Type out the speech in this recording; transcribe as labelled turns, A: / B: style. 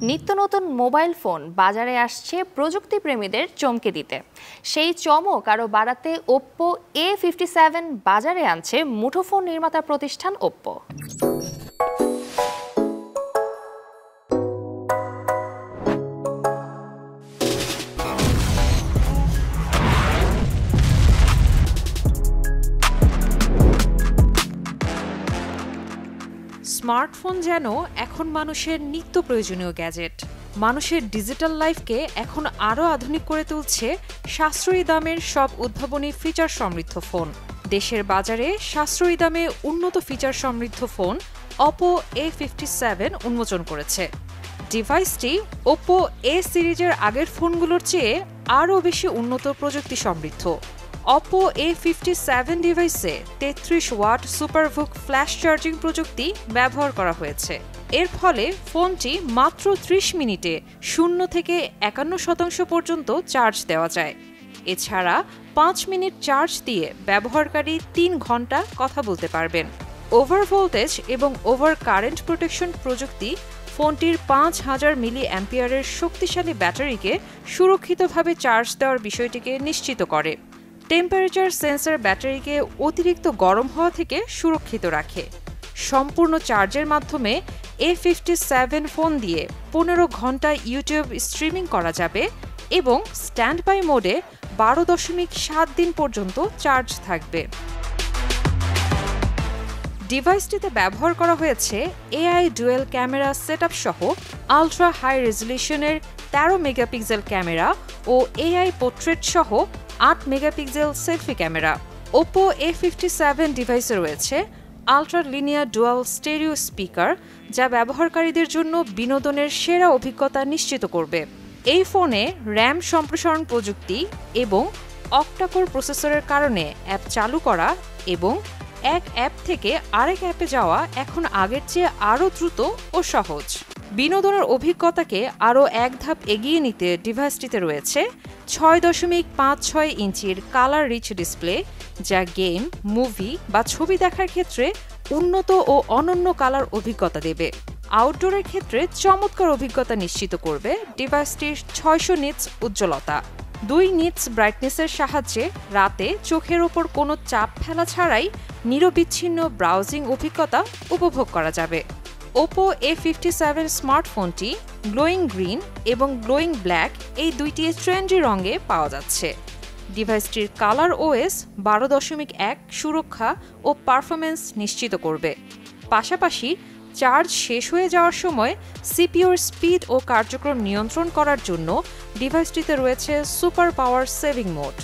A: নিত্য নতুন mobile phone বাজারে আসছে প্রযুক্তি প্রেমীদের চমকে দিতে। সেই চমক আরও বাড়াতে ওপ্পো এ ফিফটি সেভেন বাজারে আনছে মুঠোফোন নির্মাতা প্রতিষ্ঠান ওপ্পো
B: স্মার্টফোন যেন এখন মানুষের নিত্য প্রয়োজনীয় গ্যাজেট। মানুষের ডিজিটাল লাইফকে এখন আরও আধুনিক করে তুলছে সাশ্রয়ী দামের সব উদ্ভাবনী ফিচার সমৃদ্ধ ফোন। দেশের বাজারে সাশ্রয়ী দামে উন্নত ফিচার সমৃদ্ধ phone Oppo A fifty seven উন্মোচন করেছে। ডিভাইসটি ওপো এ সিরিজের আগের ফোনগুলোর চেয়ে আরও বেশি উন্নত প্রযুক্তি সমৃদ্ধ। অপো এ ফিফটি সেভেন ডিভাইসে তেত্রিশ ওয়াট সুপারভুক ফ্ল্যাশ চার্জিং প্রযুক্তি ব্যবহার করা হয়েছে। এর ফলে ফোনটি মাত্র ত্রিশ মিনিটে শূন্য থেকে একান্ন শতাংশ পর্যন্ত চার্জ দেওয়া যায়। এছাড়া পাঁচ মিনিট চার্জ দিয়ে ব্যবহারকারী তিন ঘণ্টা কথা বলতে পারবেন। ওভার ভোল্টেজ এবং ওভার কারেন্ট প্রোটেকশন প্রযুক্তি ফোনটির পাঁচ হাজার মিলি অ্যাম্পিয়ারের শক্তিশালী ব্যাটারিকে সুরক্ষিতভাবে চার্জ দেওয়ার বিষয়টিকে নিশ্চিত করে। টেম্পারেচার সেন্সর ব্যাটারিকে অতিরিক্ত গরম হওয়া থেকে সুরক্ষিত রাখে। সম্পূর্ণ চার্জের মাধ্যমে এ ফিফটি সেভেন ফোন দিয়ে পনেরো ঘণ্টা ইউটিউব স্ট্রিমিং করা যাবে এবং স্ট্যান্ড বাই মোডে বারো দশমিক সাত দিন পর্যন্ত চার্জ থাকবে। ডিভাইসটিতে ব্যবহার করা হয়েছে এআই ডুয়েল ক্যামেরা সেট সহ আলট্রা হাই রেজলিউশনের তেরো মেগাপিক্সেল ক্যামেরা ও এআই পোর্ট্রেট সহ আট megapixel selfie camera. Oppo A fifty seven ডিভাইসে রয়েছে ultra linear dual stereo speaker যা ব্যবহারকারীদের জন্য বিনোদনের সেরা অভিজ্ঞতা নিশ্চিত করবে। এই ফোনে র্যাম সম্প্রসারণ প্রযুক্তি এবং অক্টাকোর প্রসেসরের কারণে অ্যাপ চালু করা এবং এক অ্যাপ থেকে আরেক অ্যাপে যাওয়া এখন আগের চেয়ে আরও দ্রুত ও সহজ। বিনোদনের অভিজ্ঞতাকে আরও এক ধাপ এগিয়ে নিতে ডিভাইসটিতে রয়েছে ছয় দশমিক পাঁচ ছয় ইঞ্চির কালার রিচ ডিসপ্লে যা গেম মুভি বা ছবি দেখার ক্ষেত্রে উন্নত ও অনন্য কালার অভিজ্ঞতা দেবে। আউটডোরের ক্ষেত্রে চমৎকার অভিজ্ঞতা নিশ্চিত করবে ডিভাইসটির ছয়শো নিটস উজ্জ্বলতা। দুই নিটস ব্রাইটনেসের সাহায্যে রাতে চোখের ওপর কোনো চাপ ফেলা ছাড়াই নিরবিচ্ছিন্ন ব্রাউজিং অভিজ্ঞতা উপভোগ করা যাবে। ওপো এ ফিফটি সেভেন স্মার্টফোনটি গ্লোয়িং গ্রিন এবং গ্লোয়িং ব্ল্যাক এই দুইটি ট্রেন্ডি রঙে পাওয়া যাচ্ছে। ডিভাইসটির কালার ওএস বারো দশমিক এক সুরক্ষা ও পারফরমেন্স নিশ্চিত করবে। পাশাপাশি চার্জ শেষ হয়ে যাওয়ার সময় সিপিওর স্পিড ও কার্যক্রম নিয়ন্ত্রণ করার জন্য ডিভাইসটিতে রয়েছে সুপার পাওয়ার সেভিং মোড